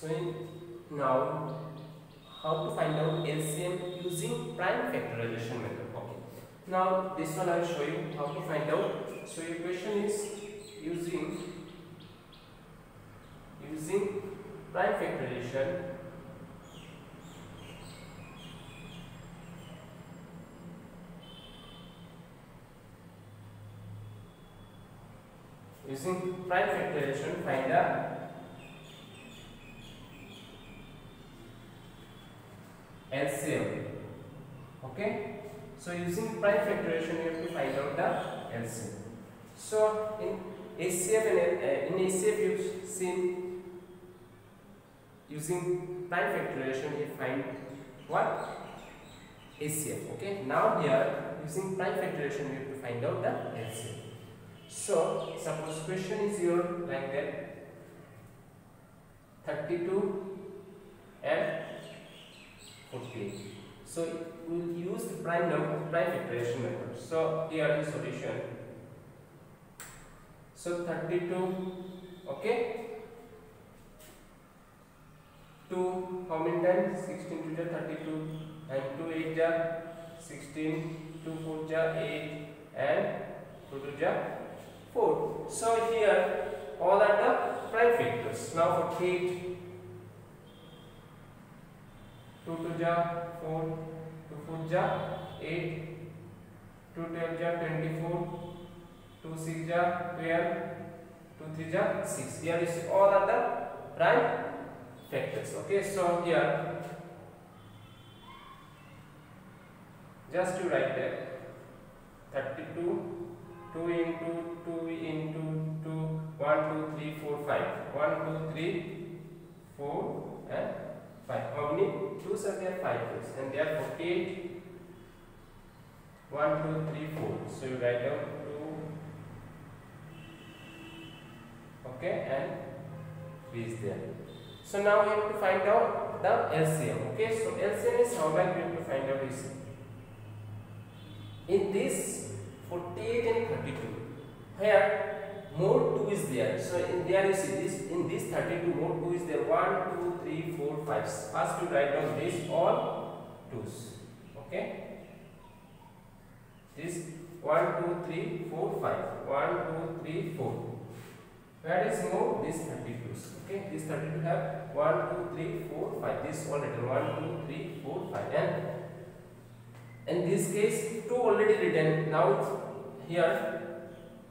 So in, now how to find out LCM using prime factorization method. Okay. Now this one I will show you how to find out. So your question is using using prime factorization using prime factorization find the LCM. Okay. So using prime factorization, you have to find out the LCM. So in HCF and uh, in HCF you've seen using prime factorization you find what HCF. Okay. Now here using prime factorization you have to find out the LCM. So suppose question is your like that 32 and 48. So we will use the prime number prime factorization method. So here is solution. So 32 okay? 2 how many times? 16 to the 32 and 2 8 ja. 16 2 4 ja. 8 and 2 2 ja 4 so here all are the prime factors now for 8 2 2 ja 4 2 4 ja 8 2 12 ja 24 2 6 ja 12 2 3 ja 6 here is all are the prime factors okay? So here just you write that 32 2 into 2 into 2 1 2 3 4 5 1 2 3 4 and 5 how many 2s are there 5 2s and there are 48 1 2 3 4 so you write down 2 okay and 3 is there so now we have to find out the LCM okay? So LCM is how like we have to find out is in this 48 and 32 here more 2 is there? So in there you see this in this 32 more 2 is there? 1 2 3 4 5 first you write down this all 2's okay? This 1 2 3 4 5 1 2 3 4 where is more this 32's okay? This 32 have 1 2 3 4 5 this all written 1 2 3 4 5 and in this case 2 already written. Now here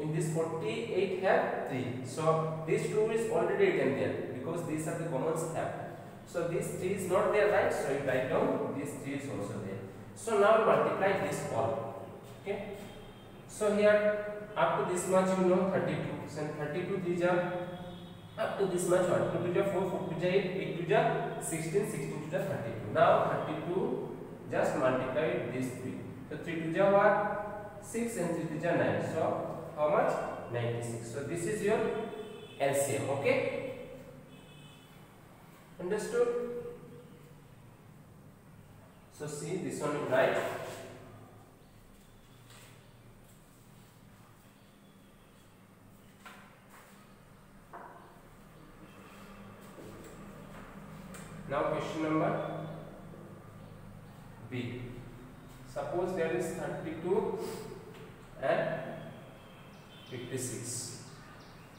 in this 48 have 3 so this 2 is already written there because these are the commons have. So this 3 is not there right? So you write down this 3 is also there. So now multiply this all. Okay? So here up to this much you know 32 so 32 these are up to this much one. 2 to 4 4 to 8 8 to 16 16 to 32 now 32 just multiply this 3 so 3 to what? 6 and 3 to 9 so how much? 96 so this is your LCM okay? Understood? So see this one is right. Now question number B. Suppose there is 32 and 56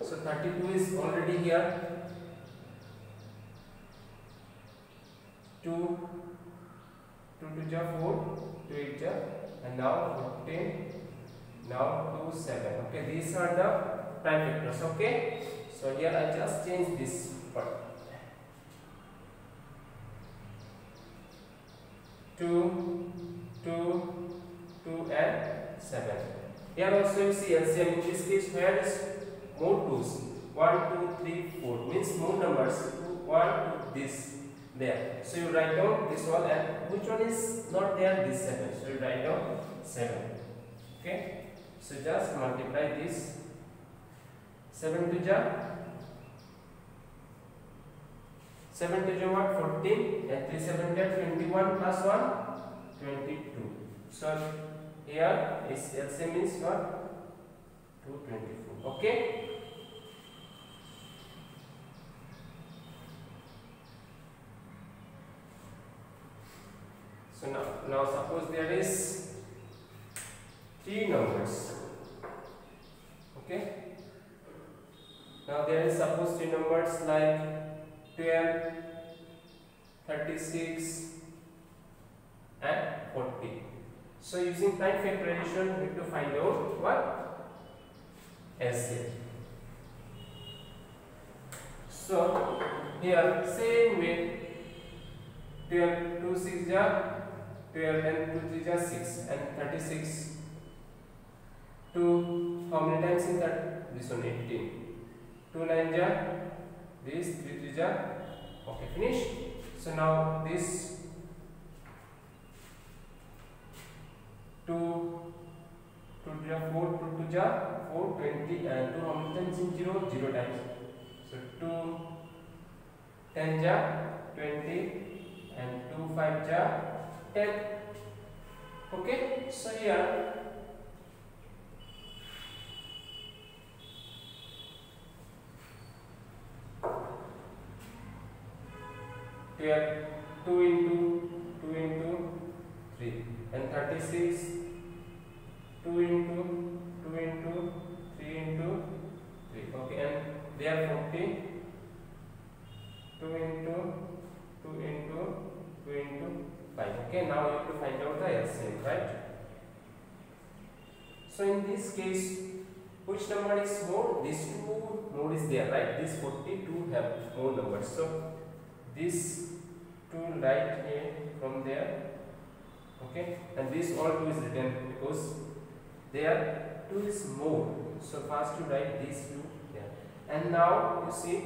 so 32 is already here. 2 2 to ja 4 2 8 ja and now 14 now 2 7 okay these are the prime factors okay? So here I just change this part. 2 2 2 and 7 here also you see LCM in this case where is more 2's 1 2 3 4 means more numbers 1 to this there. So you write down this one and which one is not there? This 7 so you write down 7 okay? So just multiply this 7 to ja 7 to ja what? 14 and 3 7 ja 21 plus 1 22 so here is LCM is what? 224. Okay. So now, now suppose there is three numbers. Okay. Now there is suppose three numbers like 12, 36 and 40. So using prime factorization we have to find out what LCM. So here same way. 12 2 6 ja. 12 and 2 3 ja 6 and 36 2 how many times in that this one 18 2 9 ja. This 3 3 ja. Okay finish. So now this 2 ja 4 2 2 ja 4 20 and 2 how many times in 0 0 times so 2 10 ja 20 and 2 5 ja 10 okay so here here 2 into 2 into 3 and 36 2 into 2 into 3 into 3 okay and they are 40 2 into 2 into 2 into 5 okay now you have to find out the LCM right? So in this case which number is more? These two more is there right? This 42 have more numbers. So this two right here from there. Okay and this all two is written because there two is more. So first you write these two there. And now you see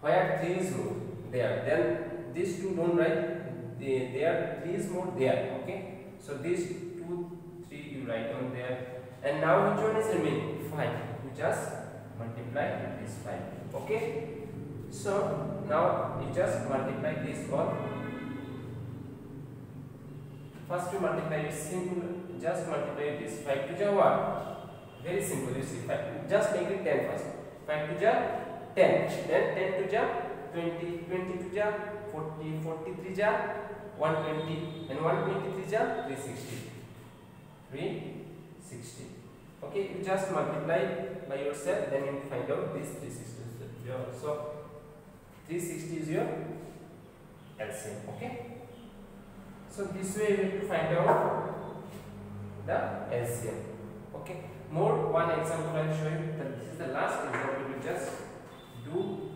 where three is more. There. Then these two don't write. They there three is more there. Okay? So these two three you write on there. And now which one is remaining? Five. You just multiply this five. Okay? So now you just multiply this all First you multiply it simple, just multiply this 5 to the what? Very simple, you see. Five, just make it 10 first. 5 to the 10, then 10 to the 20, 20 to the 40, 43 the 120, and 123 the 360. 360. Okay, you just multiply by yourself, then you find out this 360. So 360 is your LCM. Okay. So this way we have to find out the LCM. Okay. More one example I will show you. That this is the last example. We just do.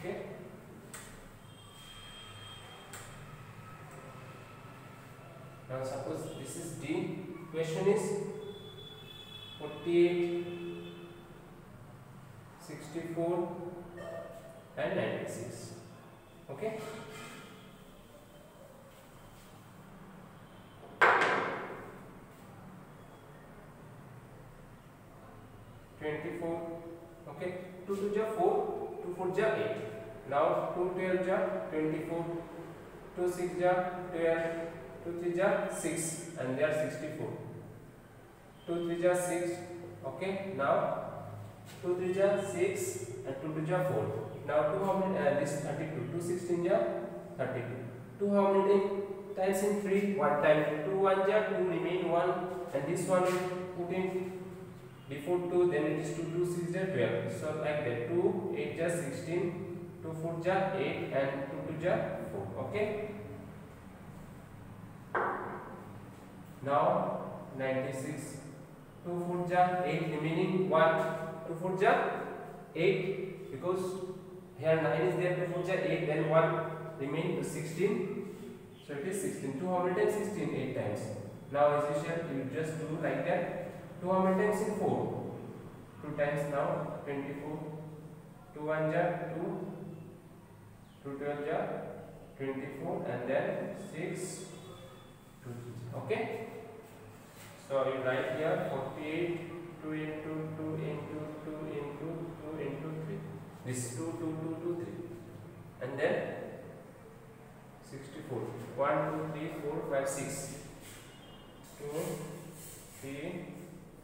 Okay. Now suppose this is D. Question is 48, 64 and 96. Okay. Twenty-four. Okay. Two to ja four. Two four ja eight. Now two twelve ja twenty-four. Two six ja twelve. Two three ja six, and they are sixty-four. Two three ja six. Okay. Now two three ja six and two two ja four. Now two how many? Uh, this thirty-two. Two sixteen ja thirty-two. Two how many times in three? One time. Two one ja two remain one, and this one put in before 2 then it is 2 2 6 ja 12 so like that 2 8 ja 16 2 4 ja 8 and 2 2 ja 4 okay? Now 96 2 4 ja 8 remaining 1 2 4 ja 8 because here 9 is there. 2 4 ja 8 then 1 remain 16 so it is 16 2 how many times 16 8 times. Now as you usual you just do like that 2 how many times in 4? 2 times now 24. 2 1 ja 2. 2 12 ja 24 and then 6 2 okay? So you write here 48 2 into 2 into 2 into 2 into 3 this 2 2 2 2 3 and then 64 1 2 3 4 5 6 2 3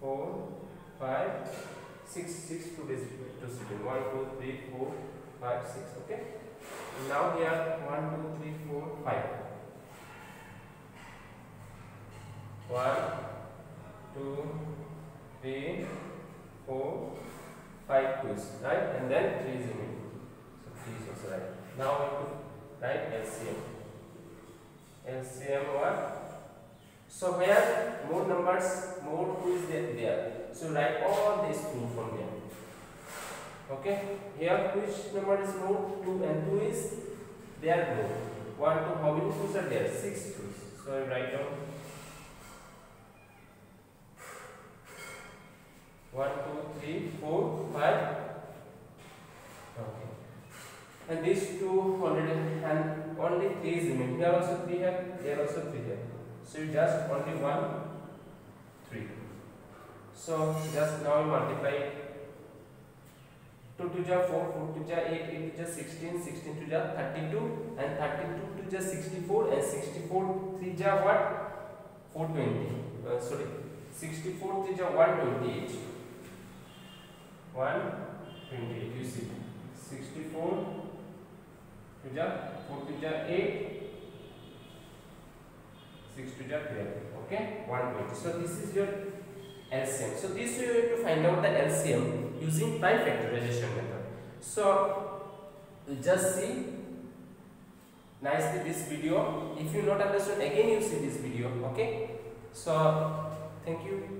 four, five, 6 6 to student 1 2 3 4 5 6 okay? Now here 1 2 3 4 5 1 2 3 4 5 twos right? And then 3 is in so 3 is also right. Now we have to write LCM LCM what so where more numbers more 2 is there, so write all these 2 from there. Okay? Here which number is more? 2 and 2 is there more. 1 2 how many 2's are there? 6 2's so I write down. One, two, three, four, five. Okay. And these two already and only three is remaining. Here also three here, there also three here. So you just only one, three. So just now multiply 2 to the 4, 4 to the 8, 8 to the 16, 16 to 32 and 32 to 64 and 64 3 to what? 420. Uh, sorry, 64 to the 128. 128 you see 64 to the 4 to the 8 6 to the 12 okay? 120 so this is your LCM so this you have to find out the LCM using prime factorization method. So just see nicely this video. If you not understand again you see this video. Okay? So thank you